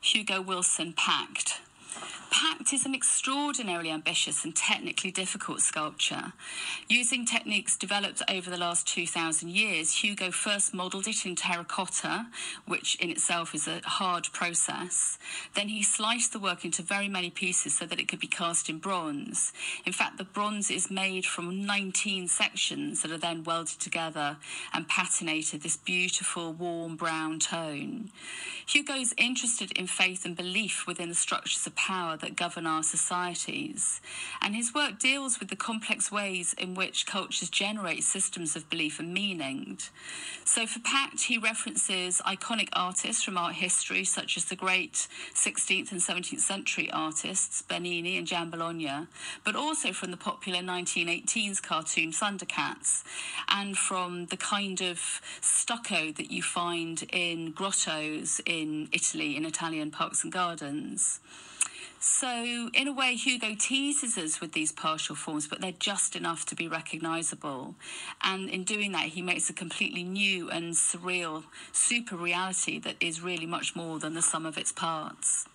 Hugo Wilson Pact. Pact is an extraordinarily ambitious and technically difficult sculpture. Using techniques developed over the last 2,000 years, Hugo first modelled it in terracotta, which in itself is a hard process. Then he sliced the work into very many pieces so that it could be cast in bronze. In fact, the bronze is made from 19 sections that are then welded together and patinated this beautiful warm brown tone. Hugo's interested in faith and belief within the structures of power that govern our societies. And his work deals with the complex ways in which cultures generate systems of belief and meaning. So for Pact, he references iconic artists from art history, such as the great 16th and 17th century artists, Bernini and Giambologna, but also from the popular 1918s cartoon Thundercats, and from the kind of stucco that you find in grottos in Italy, in Italian parks and gardens. So, in a way, Hugo teases us with these partial forms, but they're just enough to be recognisable. And in doing that, he makes a completely new and surreal super reality that is really much more than the sum of its parts.